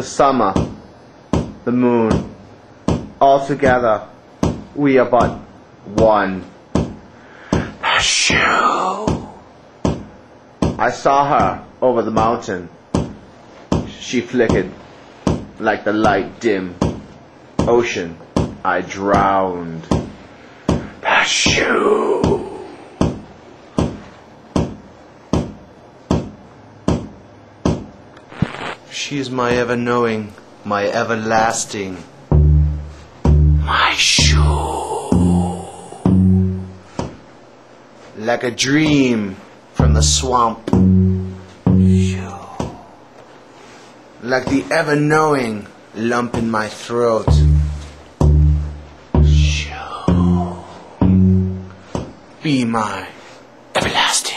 the summer, the moon. All together, we are but one. Shoe! I saw her over the mountain. She flickered like the light dim ocean. I drowned. Shoe! She is my ever knowing, my everlasting, my shoe. Like a dream from the swamp. Like the ever knowing lump in my throat. Be my everlasting.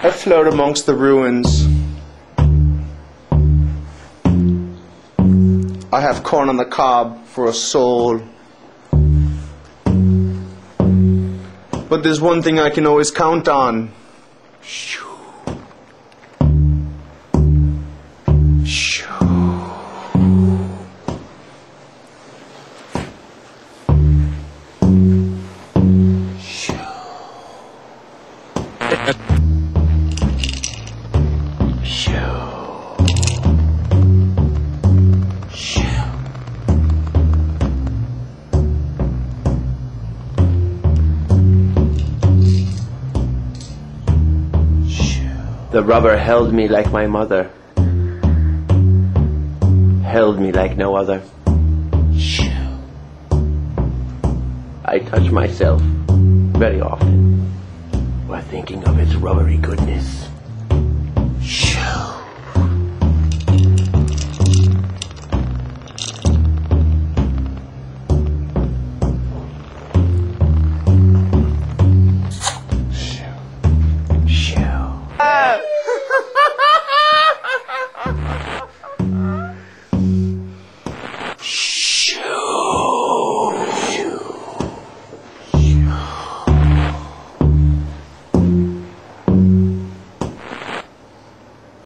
I float amongst the ruins. I have corn on the cob for a soul. But there's one thing I can always count on. Shoe. Shoe. Shoe. The rubber held me like my mother. Held me like no other. I touch myself very often while thinking of its rubbery goodness.